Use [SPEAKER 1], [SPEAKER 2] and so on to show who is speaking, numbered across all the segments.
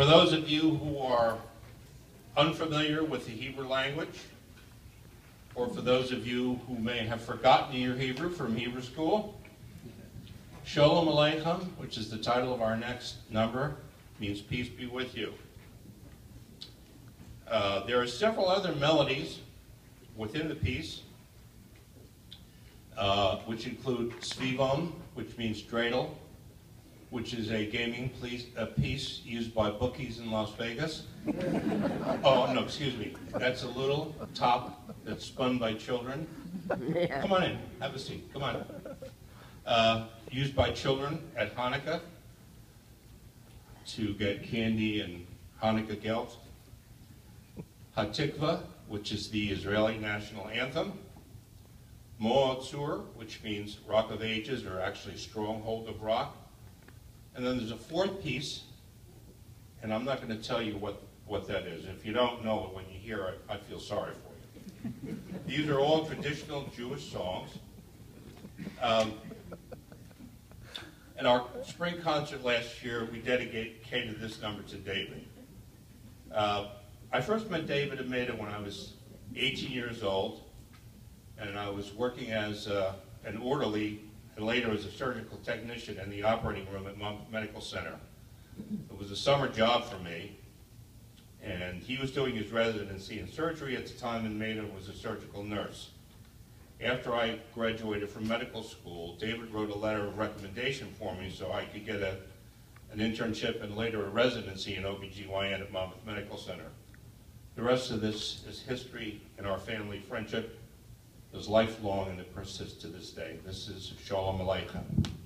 [SPEAKER 1] For those of you who are unfamiliar with the Hebrew language, or for those of you who may have forgotten your Hebrew from Hebrew school, Shalom Aleichem, which is the title of our next number, means peace be with you. Uh, there are several other melodies within the piece, uh, which include Svivon, which means dreidel, which is a gaming piece, a piece used by bookies in Las Vegas. oh, no, excuse me. That's a little top that's spun by children. Yeah. Come on in, have a seat, come on. Uh, used by children at Hanukkah to get candy and Hanukkah gelt. Hatikva, which is the Israeli national anthem. Maoz Tzur, which means Rock of Ages, or actually Stronghold of Rock. And then there's a fourth piece, and I'm not going to tell you what, what that is. If you don't know it when you hear it, I feel sorry for you. These are all traditional Jewish songs. Um, in our spring concert last year, we dedicated this number to David. Uh, I first met David Ameda when I was 18 years old, and I was working as uh, an orderly and later as a surgical technician in the operating room at Monmouth Medical Center. It was a summer job for me, and he was doing his residency in surgery at the time, and Maida was a surgical nurse. After I graduated from medical school, David wrote a letter of recommendation for me so I could get a, an internship and later a residency in OBGYN at Monmouth Medical Center. The rest of this is history and our family friendship is lifelong and it persists to this day. This is Shalom Aleichem.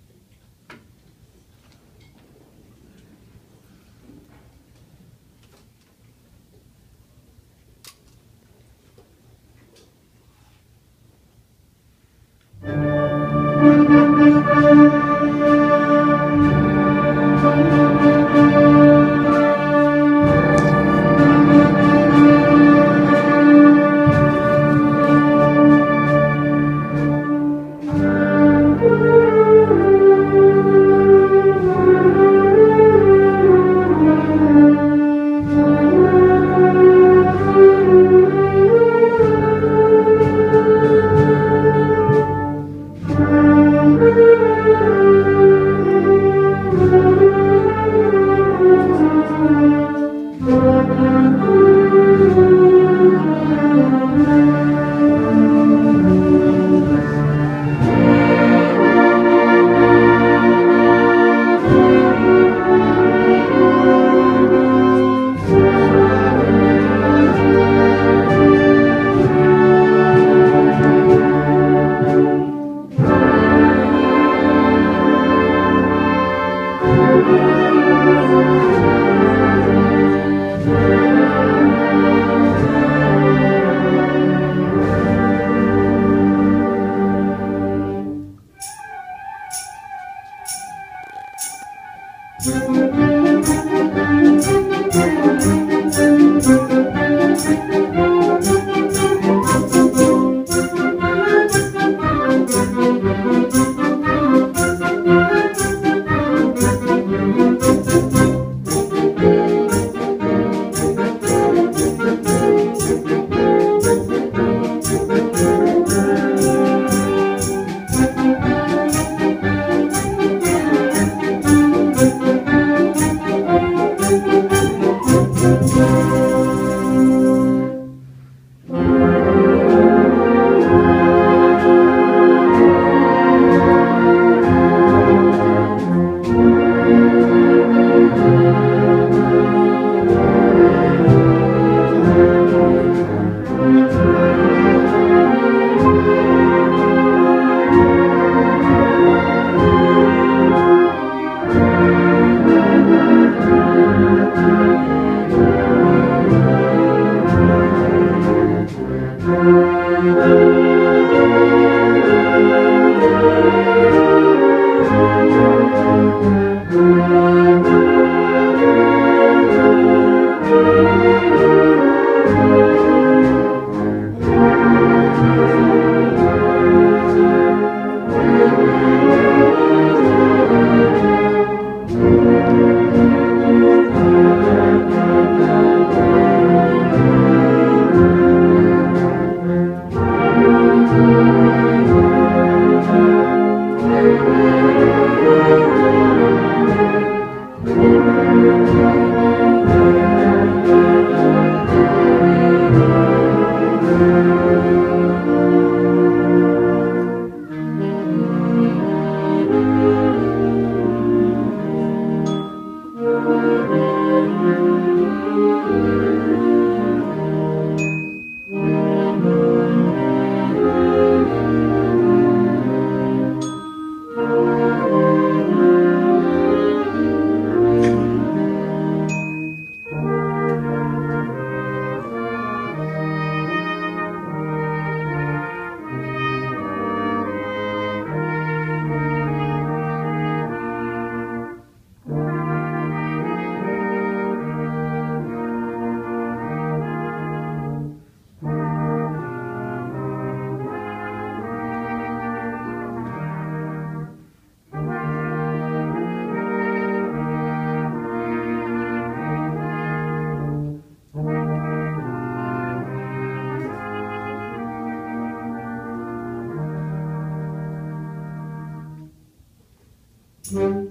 [SPEAKER 2] Thank